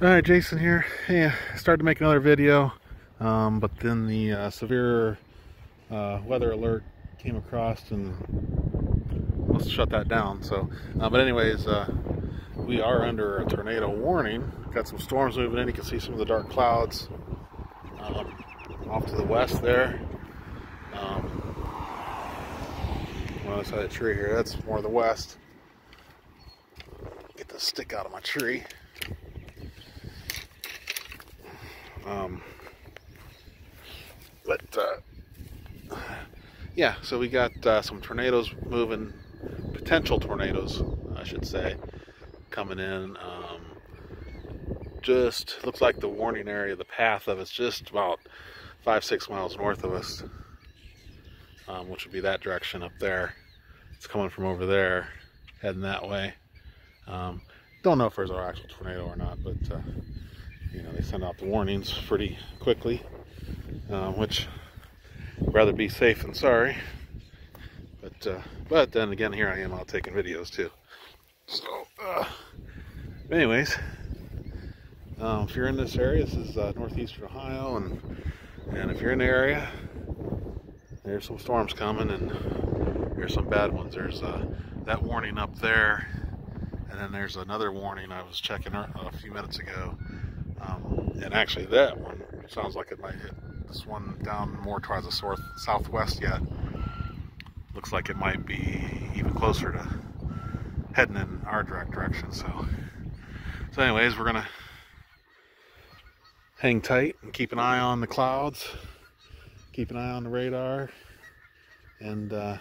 All right, Jason here. Hey, I started to make another video, um, but then the uh, severe uh, weather alert came across and let's shut that down. So, uh, but anyways, uh, we are under a tornado warning. Got some storms moving in. You can see some of the dark clouds um, off to the west there. Um, on the side of the tree here, that's more the west. Get the stick out of my tree. Um, but uh, yeah, so we got uh, some tornadoes moving, potential tornadoes, I should say, coming in. Um, just looks like the warning area, the path of it's just about five, six miles north of us, um, which would be that direction up there. It's coming from over there, heading that way. Um, don't know if there's an actual tornado or not, but uh, you know, they send out the warnings pretty quickly, uh, which rather be safe than sorry. But, uh, but then again, here I am out taking videos too. So, uh, anyways, um, if you're in this area, this is uh, northeastern Ohio, and and if you're in the area, there's some storms coming, and there's some bad ones. There's uh, that warning up there, and then there's another warning I was checking a few minutes ago um, and actually that one sounds like it might hit this one down more towards the south, southwest yet. Looks like it might be even closer to heading in our direct direction. So, so anyways, we're gonna hang tight and keep an eye on the clouds, keep an eye on the radar, and uh,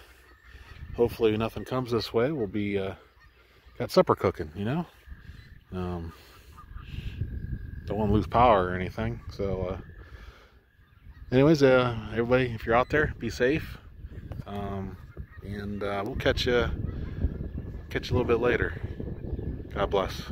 hopefully nothing comes this way. We'll be uh, got supper cooking, you know. Um, don't want to lose power or anything. So, uh, anyways, uh, everybody, if you're out there, be safe. Um, and uh, we'll catch you catch you a little bit later. God bless.